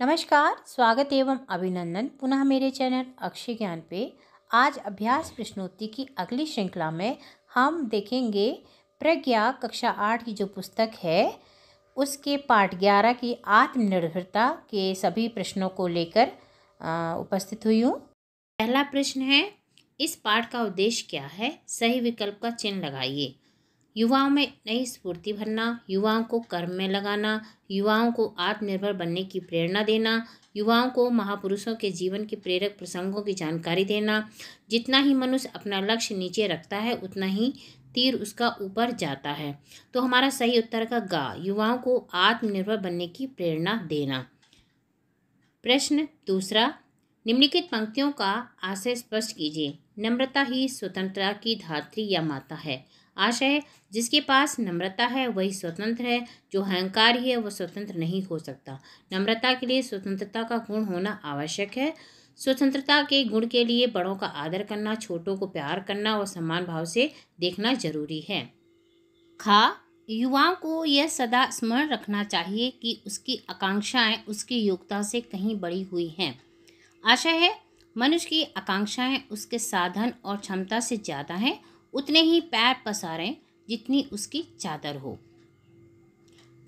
नमस्कार, स्वागत एवं अभिनंदन पुनः मेरे चैनल अक्षय ज्ञान पे। आज अभ्यास प्रश्नोत्तरी की अगली श्रृंखला में हम देखेंगे प्रज्ञा कक्षा आठ की जो पुस्तक है, उसके पाठ ग्यारह की आत्मनिर्भरता के सभी प्रश्नों को लेकर उपस्थित हुई हूँ। पहला प्रश्न है, इस पाठ का उद्देश्य क्या है? सही विकल्प का चिन्ह लगाइए। युवाओं में नई स्फूर्ति भरना, युवाओं को कर्म में लगाना, युवाओं को आत्मनिर्भर बनने की प्रेरणा देना, युवाओं को महापुरुषों के जीवन के प्रेरक प्रसंगों की जानकारी देना। जितना ही मनुष्य अपना लक्ष्य नीचे रखता है, उतना ही तीर उसका ऊपर जाता है। तो हमारा सही उत्तर का गा, युवाओं को आत्मनिर्भर बनने की प्रेरणा देना। प्रश्न दूसरा, निम्नलिखित पंक्तियों का आशय स्पष्ट कीजिए। नम्रता ही स्वतंत्रता की धात्री या माता है। आशय जिसके पास नम्रता है, वही स्वतंत्र है। जो अहंकारी है वह स्वतंत्र नहीं हो सकता। नम्रता के लिए स्वतंत्रता का गुण होना आवश्यक है। स्वतंत्रता के गुण के लिए बड़ों का आदर करना, छोटों को प्यार करना और सम्मान भाव से देखना ज़रूरी है। खा, युवाओं को यह सदा स्मरण रखना चाहिए कि उसकी आकांक्षाएँ उसकी योग्यता से कहीं बड़ी हुई हैं। आशा है, मनुष्य की आकांक्षाएँ उसके साधन और क्षमता से ज़्यादा हैं उतने ही पैर पसारें जितनी उसकी चादर हो।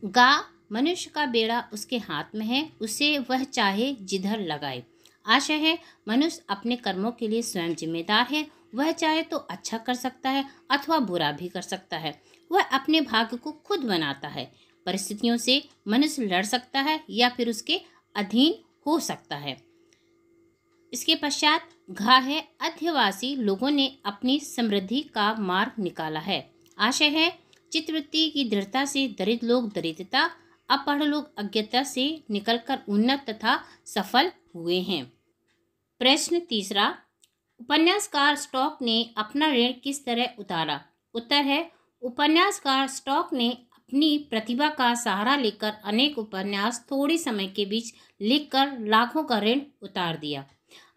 गा, मनुष्य का बेड़ा उसके हाथ में है, उसे वह चाहे जिधर लगाए। आशा है, मनुष्य अपने कर्मों के लिए स्वयं जिम्मेदार है। वह चाहे तो अच्छा कर सकता है अथवा बुरा भी कर सकता है। वह अपने भाग्य को खुद बनाता है। परिस्थितियों से मनुष्य लड़ सकता है या फिर उसके अधीन हो सकता है। इसके पश्चात घा है अध्यवासी लोगों ने अपनी समृद्धि का मार्ग निकाला है। आशय है, चित्रवृत्ति की दृढ़ता से दरिद्र लोग दरिद्रता अपढ़ लोग अज्ञता से निकलकर उन्नत तथा सफल हुए हैं। प्रश्न तीसरा, उपन्यासकार स्टॉक ने अपना ऋण किस तरह उतारा? उत्तर है, उपन्यासकार स्टॉक ने अपनी प्रतिभा का सहारा लेकर अनेक उपन्यास थोड़े समय के बीच लिखकर लाखों का ऋण उतार दिया।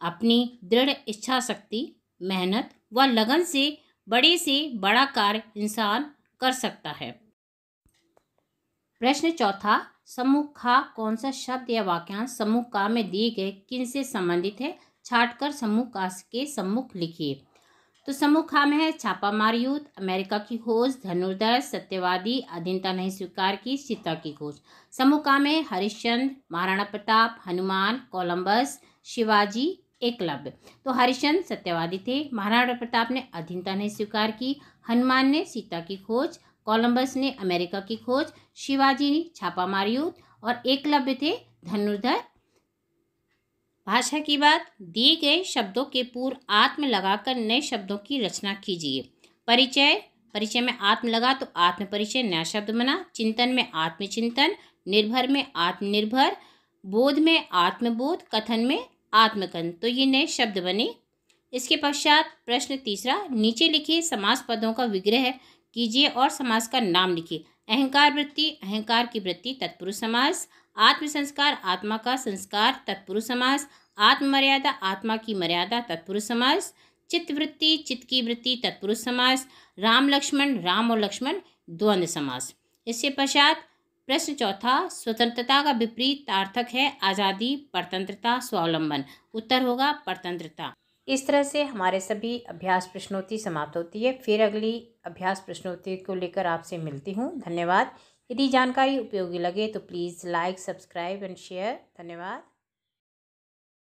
अपनी दृढ़ इच्छा शक्ति मेहनत व लगन से बड़े से बड़ा कार्य इंसान कर सकता है। प्रश्न चौथा समूह खा कौन सा शब्द या वाक्यांश समूह का में दिए गए किन से संबंधित है? छाटकर समूह का के सम्मुख लिखिए। तो समूह खा में है छापामार युद्ध अमेरिका की खोज, धनुर्धर, सत्यवादी, अधीनता नहीं स्वीकार की, सीता की खोज। समूह का में हरिश्चंद्र, महाराणा प्रताप, हनुमान, कोलंबस शिवाजी एकलव्य। तो हरिश्चंद्र सत्यवादी थे, महाराणा प्रताप ने अधीनता नहीं स्वीकार की, हनुमान ने सीता की खोज, कोलंबस ने अमेरिका की खोज, शिवाजी ने छापामार युद्ध और एकलव्य थे धनुर्धर। भाषा की बात, दिए गए शब्दों के पूर्व आत्म लगाकर नए शब्दों की रचना कीजिए। परिचय परिचय में आत्म लगा तो आत्म परिचय नया शब्द बना, चिंतन में आत्मचिंतन, निर्भर में आत्मनिर्भर बोध में, आत्मबोध, कथन में, आत्मकन। तो ये नए शब्द बने। इसके पश्चात प्रश्न तीसरा, नीचे लिखिए समास पदों का विग्रह कीजिए और समास का नाम लिखिए। अहंकार वृत्ति, अहंकार की वृत्ति, तत्पुरुष समास। आत्म संस्कार आत्मा का संस्कार, तत्पुरुष समास। आत्म मर्यादा आत्मा की मर्यादा, तत्पुरुष समास। चित्त वृत्ति चित्त की वृत्ति, तत्पुरुष समास। राम लक्ष्मण, राम और लक्ष्मण, द्वंद्व समास। इसके पश्चात प्रश्न चौथा, स्वतंत्रता का विपरीत तार्थक है आज़ादी, परतंत्रता, स्वावलंबन। उत्तर होगा परतंत्रता। इस तरह से हमारे सभी अभ्यास प्रश्नोत्तरी समाप्त होती है। फिर अगली अभ्यास प्रश्नोत्तरी को लेकर आपसे मिलती हूँ। धन्यवाद। यदि जानकारी उपयोगी लगे तो please like subscribe and share धन्यवाद।